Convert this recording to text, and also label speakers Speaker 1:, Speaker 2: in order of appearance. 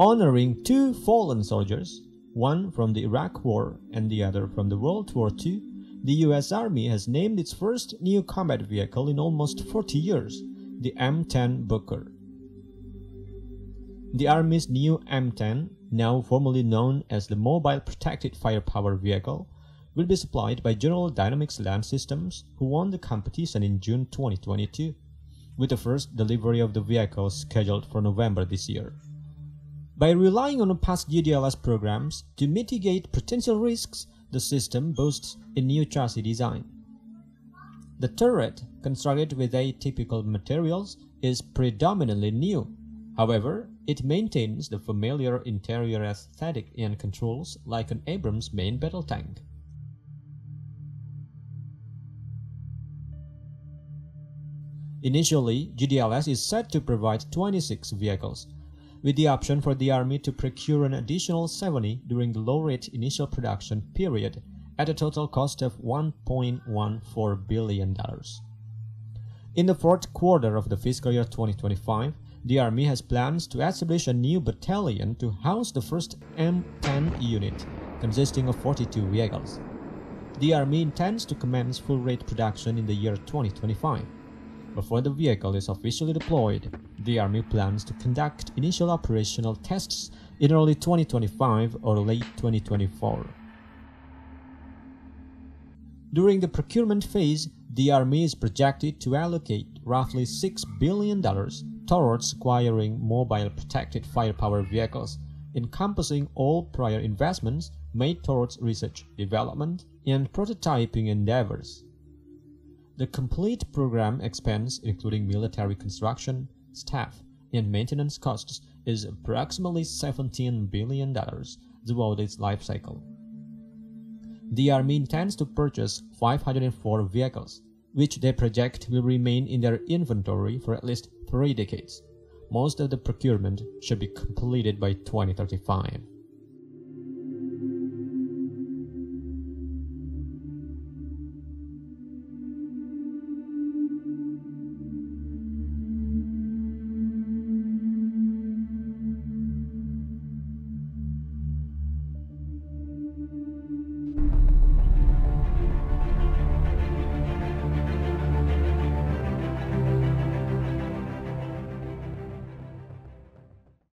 Speaker 1: Honoring two fallen soldiers, one from the Iraq War and the other from the World War II, the US Army has named its first new combat vehicle in almost 40 years, the M10 Booker. The Army's new M10, now formally known as the Mobile Protected Firepower Vehicle, will be supplied by General Dynamics Land Systems, who won the competition in June 2022, with the first delivery of the vehicle scheduled for November this year. By relying on past GDLS programs to mitigate potential risks, the system boasts a new chassis design. The turret, constructed with atypical materials, is predominantly new. However, it maintains the familiar interior aesthetic and controls like an Abrams main battle tank. Initially, GDLS is set to provide 26 vehicles, with the option for the Army to procure an additional 70 during the low-rate initial production period at a total cost of $1.14 billion. In the fourth quarter of the fiscal year 2025, the Army has plans to establish a new battalion to house the first M10 unit, consisting of 42 vehicles. The Army intends to commence full-rate production in the year 2025. Before the vehicle is officially deployed, the Army plans to conduct initial operational tests in early 2025 or late 2024. During the procurement phase, the Army is projected to allocate roughly $6 billion towards acquiring mobile protected firepower vehicles, encompassing all prior investments made towards research, development, and prototyping endeavors. The complete program expense, including military construction, staff, and maintenance costs, is approximately $17 billion throughout its life cycle. The Army intends to purchase 504 vehicles, which they project will remain in their inventory for at least three decades. Most of the procurement should be completed by 2035.